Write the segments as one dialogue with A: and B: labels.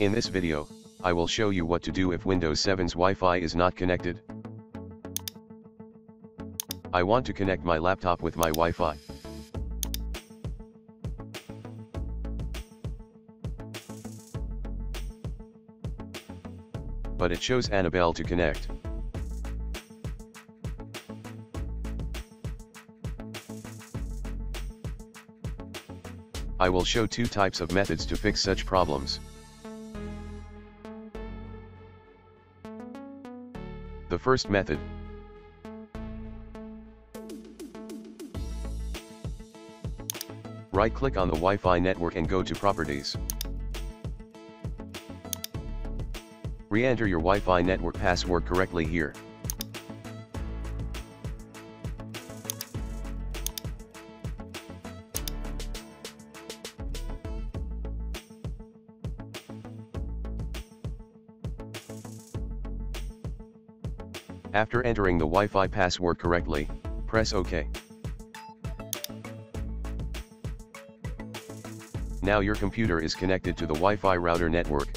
A: In this video, I will show you what to do if Windows 7's Wi-Fi is not connected. I want to connect my laptop with my Wi-Fi. But it shows Annabelle to connect. I will show two types of methods to fix such problems. The first method. Right-click on the Wi-Fi network and go to Properties. Re-enter your Wi-Fi network password correctly here. After entering the Wi-Fi password correctly, press OK. Now your computer is connected to the Wi-Fi router network.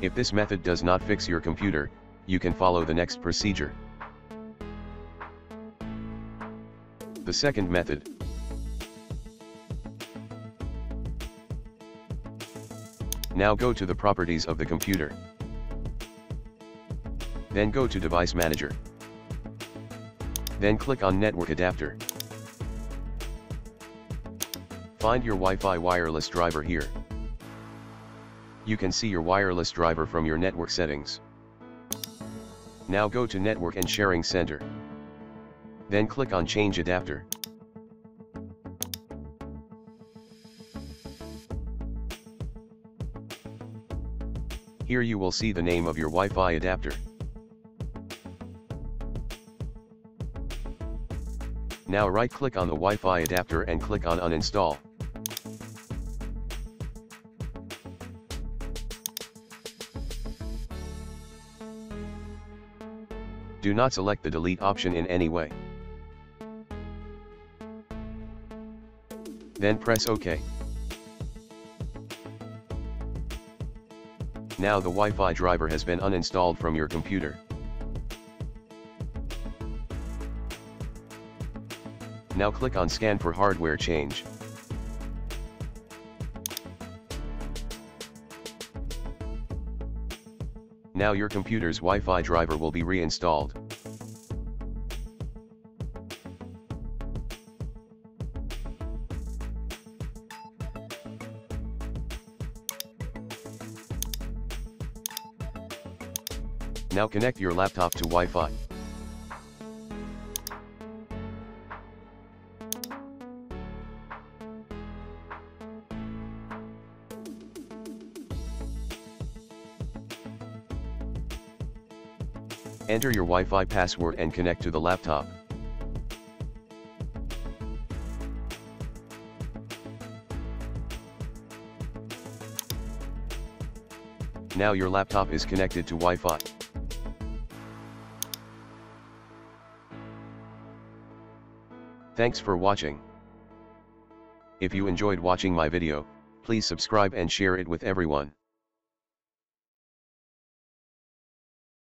A: If this method does not fix your computer, you can follow the next procedure. The second method. Now go to the properties of the computer. Then go to Device Manager. Then click on Network Adapter. Find your Wi-Fi wireless driver here. You can see your wireless driver from your network settings. Now go to Network and Sharing Center. Then click on Change Adapter. Here you will see the name of your Wi-Fi adapter. Now right-click on the Wi-Fi adapter and click on Uninstall. Do not select the delete option in any way. Then press OK. Now the Wi-Fi driver has been uninstalled from your computer. Now click on Scan for hardware change. Now your computer's Wi-Fi driver will be reinstalled. Now connect your laptop to Wi-Fi. Enter your Wi-Fi password and connect to the laptop. Now your laptop is connected to Wi-Fi. Thanks for watching. If you enjoyed watching my video, please subscribe and share it with everyone.